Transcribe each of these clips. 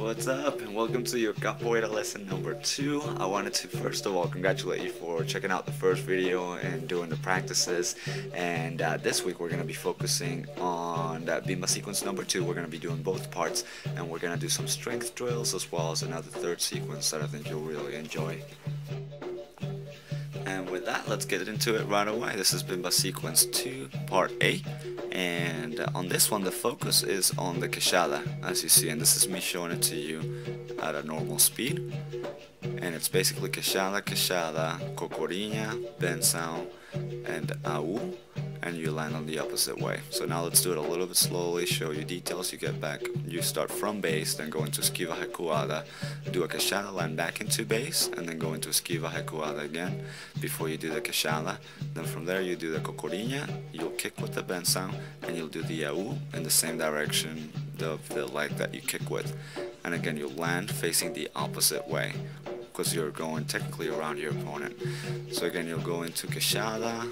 What's up and welcome to your capoeira lesson number two. I wanted to first of all congratulate you for checking out the first video and doing the practices and uh, this week we're going to be focusing on that Bimba sequence number two. We're going to be doing both parts and we're going to do some strength drills as well as another third sequence that I think you'll really enjoy. And with that, let's get into it right away. This is Bimba Sequence 2, Part A. And on this one, the focus is on the queixada, as you see. And this is me showing it to you at a normal speed. And it's basically queixada, queixada, cocorinha, bênção, and au and you land on the opposite way. So now let's do it a little bit slowly, show you details, you get back, you start from base, then go into esquiva recuada, do a queixada, land back into base, and then go into esquiva recuada again before you do the queixada. Then from there you do the cocorinha, you'll kick with the bênção, and you'll do the au in the same direction of the leg that you kick with. And again you'll land facing the opposite way because you're going technically around your opponent. So again you'll go into queixada,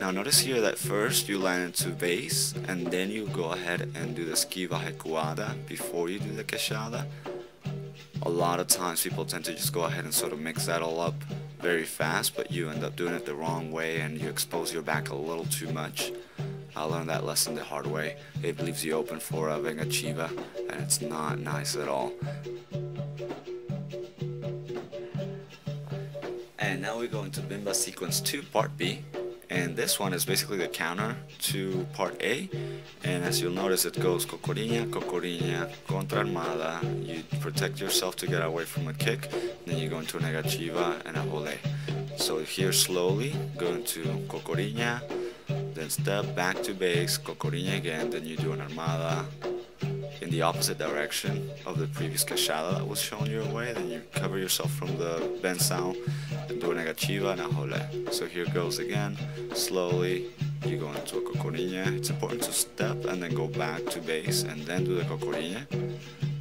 now notice here that first you land into base and then you go ahead and do the esquiva recuada before you do the queixada. A lot of times people tend to just go ahead and sort of mix that all up very fast but you end up doing it the wrong way and you expose your back a little too much. I learned that lesson the hard way. It leaves you open for a Venga Chiva and it's not nice at all. And now we go into Bimba sequence 2 part B and this one is basically the counter to part A. And as you'll notice it goes Cocorinha, Cocorinha, contra armada. You protect yourself to get away from a kick. Then you go into negativa and a role so here slowly go into Cocorinha, then step back to base, Cocorinha again then you do an armada in the opposite direction of the previous queixada that was shown your way then you cover yourself from the bênção and do a negativa and a role. So here goes again, slowly you go into a cocorinha. It's important to step and then go back to base and then do the cocorinha.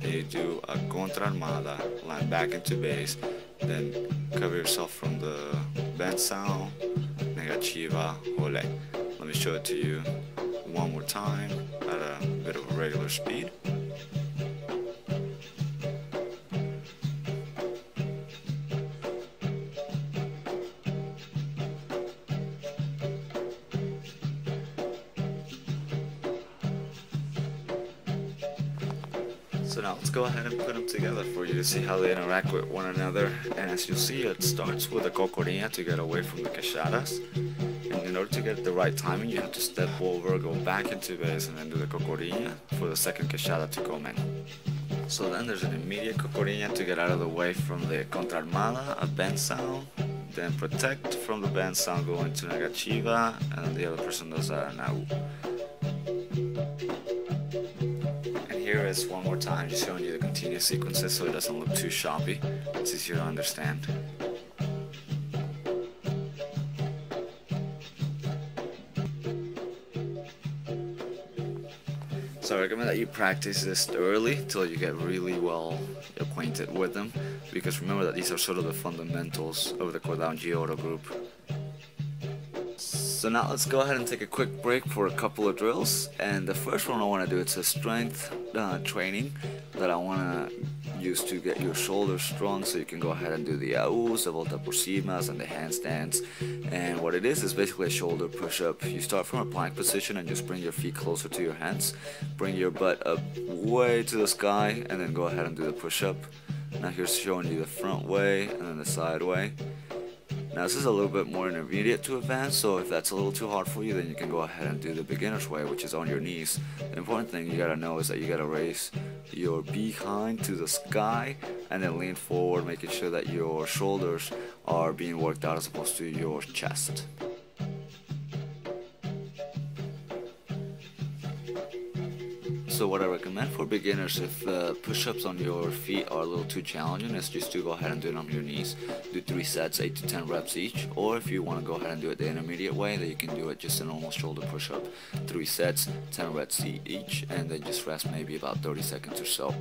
Then you do a contra armada, land back into base, then cover yourself from the bênção, negativa, role. Let me show it to you one more time at a bit of a regular speed. So now let's go ahead and put them together for you to see how they interact with one another. And as you see, it starts with a cocorinha to get away from the queixadas. And in order to get the right timing, you have to step over, go back into base, and then do the cocorinha for the second queixada to come in. So then there's an immediate cocorinha to get out of the way from the contra armada, a bênção, then protect from the bênção, go into negativa, and the other person does a nau. Here is one more time, just showing you the continuous sequences so it doesn't look too choppy. It's easier to understand. So I recommend that you practice this early till you get really well acquainted with them because remember that these are sort of the fundamentals of the Cordão de Ouro group. So now let's go ahead and take a quick break for a couple of drills and the first one I want to do it's a strength uh, training that I want to use to get your shoulders strong so you can go ahead and do the AUs, the volta por cimas and the handstands and what it is is basically a shoulder push-up. You start from a plank position and just bring your feet closer to your hands, bring your butt up way to the sky and then go ahead and do the push-up. Now here's showing you the front way and then the side way. Now this is a little bit more intermediate to advanced, so if that's a little too hard for you, then you can go ahead and do the beginner's way, which is on your knees. The important thing you gotta know is that you gotta raise your behind to the sky and then lean forward, making sure that your shoulders are being worked out as opposed to your chest. So what I recommend for beginners if uh, push-ups on your feet are a little too challenging is just to go ahead and do it on your knees. Do 3 sets, 8 to 10 reps each. Or if you want to go ahead and do it the intermediate way, then you can do it just a normal shoulder push-up. 3 sets, 10 reps each, and then just rest maybe about 30 seconds or so.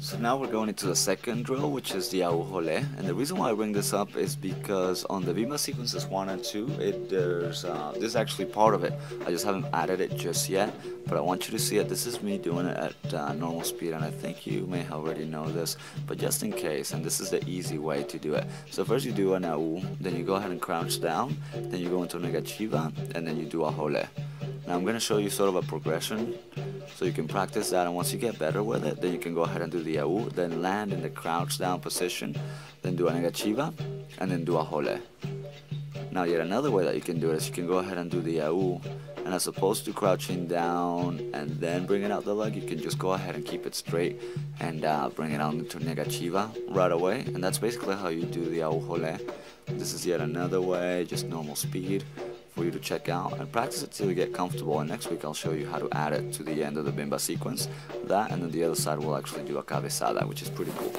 So now we're going into the second drill, which is the au role. And the reason why I bring this up is because on the Bimba sequences 1 and 2, it, there's uh, this is actually part of it. I just haven't added it just yet, but I want you to see it. This is me doing it at uh, normal speed and I think you may already know this but just in case and this is the easy way to do it so first you do an AU then you go ahead and crouch down then you go into a negativa and then you do a role now I'm going to show you sort of a progression so you can practice that and once you get better with it then you can go ahead and do the AU then land in the crouch down position then do a negativa and then do a role now yet another way that you can do it is you can go ahead and do the AU and as opposed to crouching down and then bringing out the leg you can just go ahead and keep it straight and uh, bring it on into negativa right away. And that's basically how you do the au role this is yet another way just normal speed for you to check out and practice it till you get comfortable. And next week I'll show you how to add it to the end of the bimba sequence. That and then the other side will actually do a cabeçada which is pretty cool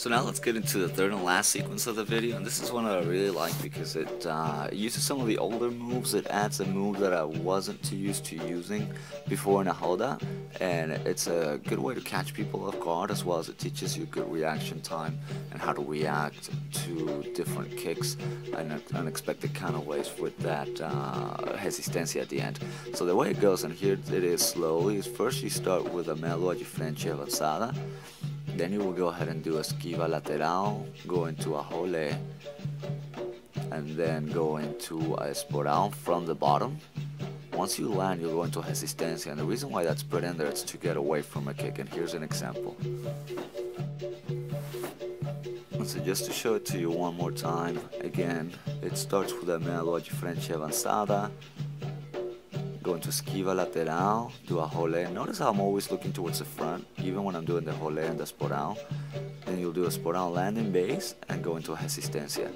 So now let's get into the third and last sequence of the video, and this is one that I really like because it uh, uses some of the older moves, it adds a move that I wasn't too used to using before in a roda, and it's a good way to catch people off guard as well as it teaches you good reaction time and how to react to different kicks and unexpected kind of ways with that uh, resistencia at the end. So the way it goes, and here it is slowly, is first you start with a meia lua de frente avanzada, then you will go ahead and do a esquiva lateral, go into a role, and then go into a esporão from the bottom. Once you land, you'll go into resistencia, and the reason why that's put in there is to get away from a kick, and here's an example. So just to show it to you one more time, again, it starts with a meia lua de frente avanzada, go into esquiva lateral, do a role. Notice how I'm always looking towards the front, even when I'm doing the role and the esporão. Then you'll do a esporão landing base and go into a resistencia.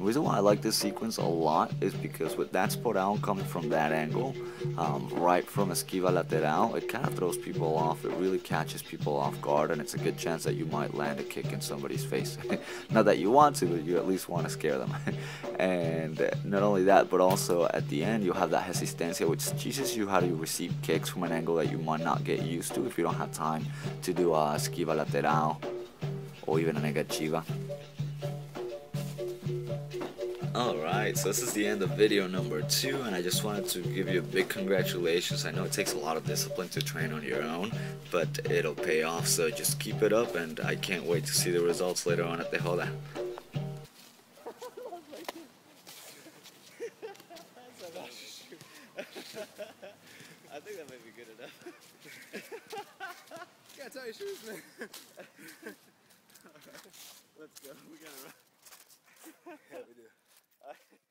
The reason why I like this sequence a lot is because with that esporão coming from that angle, um, right from esquiva lateral, it kind of throws people off. It really catches people off guard, and it's a good chance that you might land a kick in somebody's face. not that you want to, but you at least want to scare them. and not only that, but also at the end, you'll have that resistencia, which teaches you how to receive kicks from an angle that you might not get used to if you don't have time to do a esquiva lateral or even a negativa. Alright, so this is the end of video number two, and I just wanted to give you a big congratulations. I know it takes a lot of discipline to train on your own, but it'll pay off, so just keep it up, and I can't wait to see the results later on at the roda. I think that might be good enough. Can't tie your shoes, man. Let's go. We gotta run. yeah, we do. Uh,